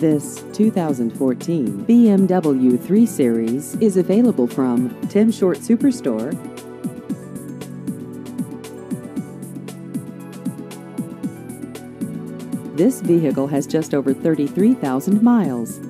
This 2014 BMW 3 Series is available from Tim Short Superstore. This vehicle has just over 33,000 miles.